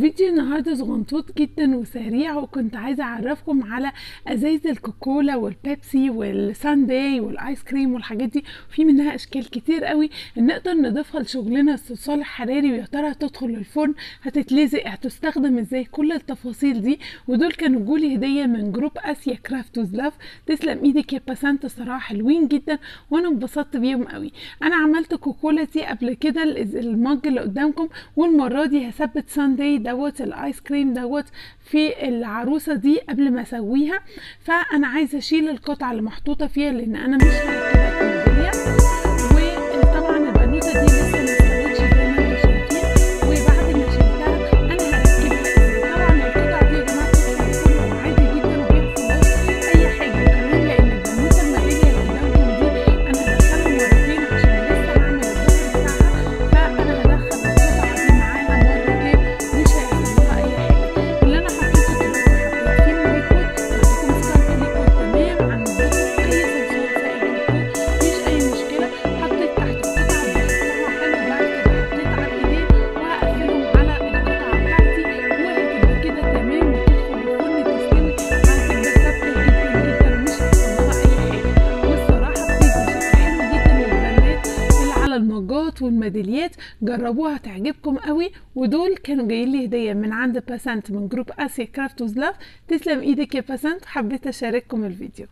فيديو النهارده صغنطوط جدا وسريع وكنت عايزة أعرفكم على أزايز الكوكولا والبيبسي وال sundae والآيس كريم والحاجات دي. في منها أشكال كتير قوي. نقدر نضيفها لشغلنا الصلصال الحراري ويا ترى هتدخل الفرن هتتلزق هتستخدم إزاي؟ كل التفاصيل دي. ودول كانوا جولي هدية من group آسيا Craft with Love. تسلم إيدك يا باسنت الصراحه حلوين جدا وأنا انبسطت بيهم قوي. أنا عملت كوكولا دي قبل كده ال mug اللي قدامكم والمرة دي هثبت سانداي دوت الآيس كريم دوت في العروسة دي قبل ما أسويها. فأنا عايزة أشيل القطعة اللي محطوطه فيها لأن أنا مش هركبها المجات والميداليات جربوها هتعجبكم قوي ودول كانوا جايين لي هدية من عند باسنت من group اسيا Craft with Love تسلم إيدك يا باسنت حبيت أشارككم الفيديو.